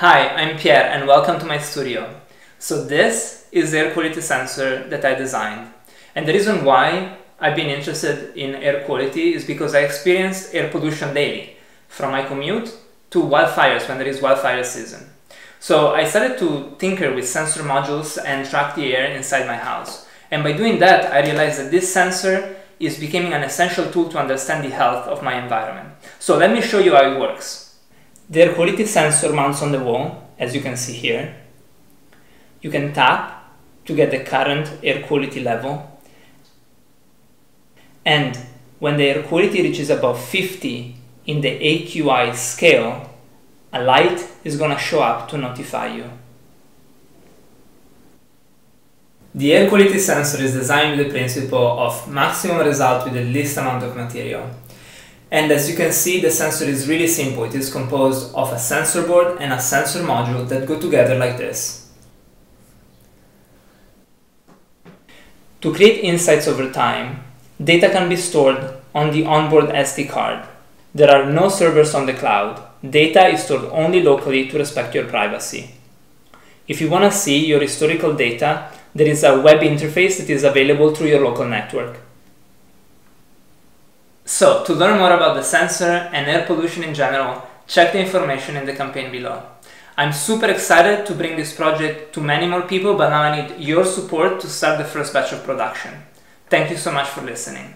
Hi, I'm Pier and welcome to my studio. So this is the air quality sensor that I designed. And the reason why I've been interested in air quality is because I experienced air pollution daily, from my commute to wildfires when there is wildfire season. So I started to tinker with sensor modules and track the air inside my house. And by doing that, I realized that this sensor is becoming an essential tool to understand the health of my environment. So let me show you how it works. The air quality sensor mounts on the wall, as you can see here. You can tap to get the current air quality level. And when the air quality reaches above 50 in the AQI scale, a light is going to show up to notify you. The air quality sensor is designed with the principle of maximum result with the least amount of material. And as you can see, the sensor is really simple. It is composed of a sensor board and a sensor module that go together like this. To create insights over time, data can be stored on the onboard SD card. There are no servers on the cloud. Data is stored only locally to respect your privacy. If you want to see your historical data, there is a web interface that is available through your local network. So, to learn more about the sensor and air pollution in general, check the information in the campaign below. I'm super excited to bring this project to many more people, but now I need your support to start the first batch of production. Thank you so much for listening.